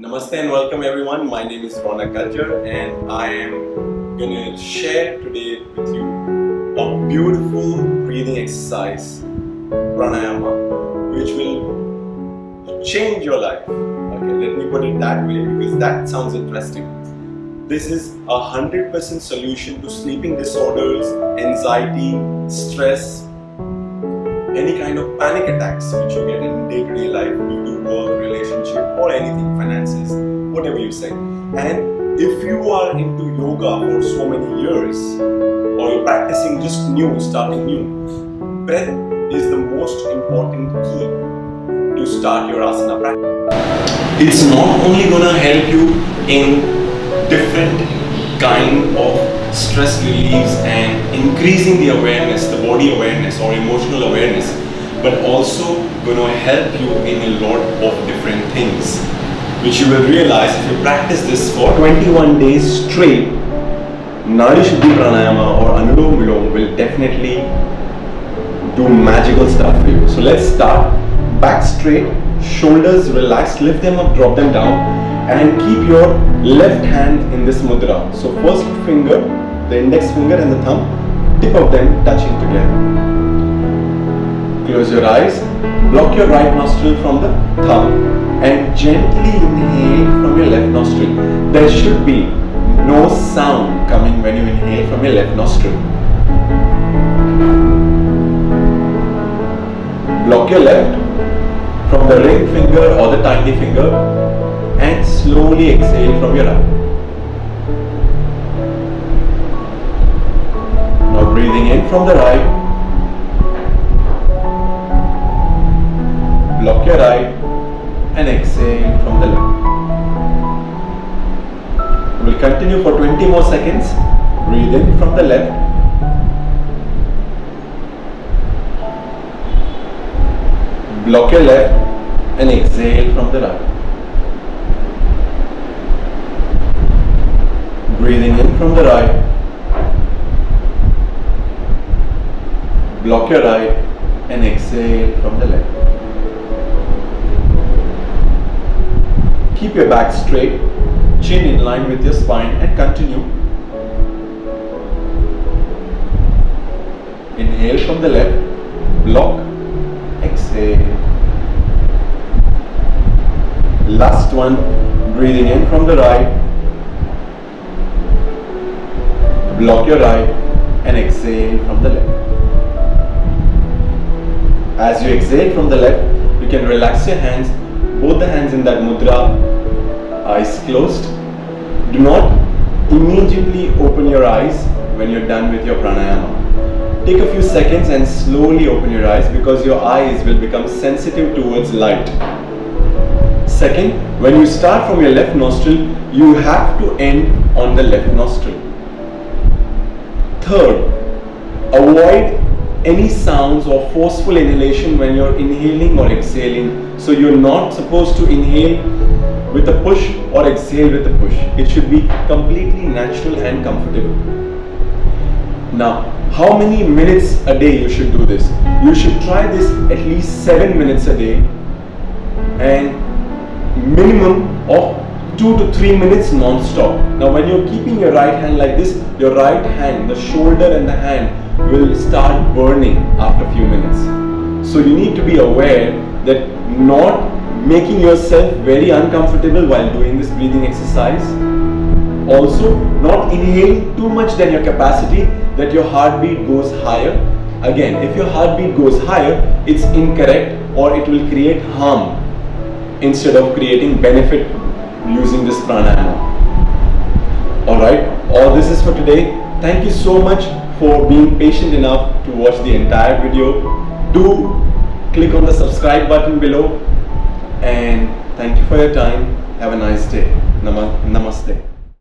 Namaste and welcome everyone. My name is Rounak Gajjar and I am gonna share today with you a beautiful breathing exercise, pranayama, which will change your life. Okay, let me put it that way because that sounds interesting. This is a hundred percent solution to sleeping disorders, anxiety, stress, any kind of panic attacks which you get in day-to-day life due to work, relationship or anything, finances, whatever you say. And if you are into yoga for so many years or you're practicing just new, starting new, breath is the most important key to start your asana practice. It's not only gonna help you in different kind of stress reliefs and increasing the awareness, the body awareness or emotional awareness, but also going to help you in a lot of different things, which you will realize if you practice this for 21 days straight, Nadi Shuddhi Pranayama or Anulom Vilom will definitely do magical stuff for you. So let's start. Back straight, shoulders relaxed, lift them up, drop them down and keep your left hand in this mudra. So first finger the index finger and the thumb, tip of them touching together. Close your eyes, block your right nostril from the thumb and gently inhale from your left nostril. There should be no sound coming when you inhale from your left nostril. Block your left from the ring finger or the tiny finger and slowly exhale from your right. Breathing in from the right. Block your right and exhale from the left. We'll continue for 20 more seconds. Breathe in from the left. Block your left and exhale from the right. Breathing in from the right. Block your right and exhale from the left. Keep your back straight, chin in line with your spine and continue. Inhale from the left, block, exhale. Last one, breathing in from the right, block your right and exhale from the left. As you exhale from the left, you can relax your hands, both the hands in that mudra, eyes closed. Do not immediately open your eyes when you're done with your pranayama. Take a few seconds and slowly open your eyes because your eyes will become sensitive towards light. Second, when you start from your left nostril, you have to end on the left nostril. Third, avoid any sounds or forceful inhalation when you're inhaling or exhaling. So you're not supposed to inhale with a push or exhale with a push. It should be completely natural and comfortable. Now, how many minutes a day you should do this? You should try this at least 7 minutes a day and minimum of 2 to 3 minutes non-stop. Now when you're keeping your right hand like this, your right hand, the shoulder and the hand will start burning after a few minutes. So you need to be aware that not making yourself very uncomfortable while doing this breathing exercise. Also, not inhaling too much than your capacity that your heartbeat goes higher. Again, if your heartbeat goes higher, it's incorrect or it will create harm instead of creating benefit using this pranayama. Alright, all this is for today. Thank you so much for being patient enough to watch the entire video. Do click on the subscribe button below and thank you for your time. Have a nice day. Namaste.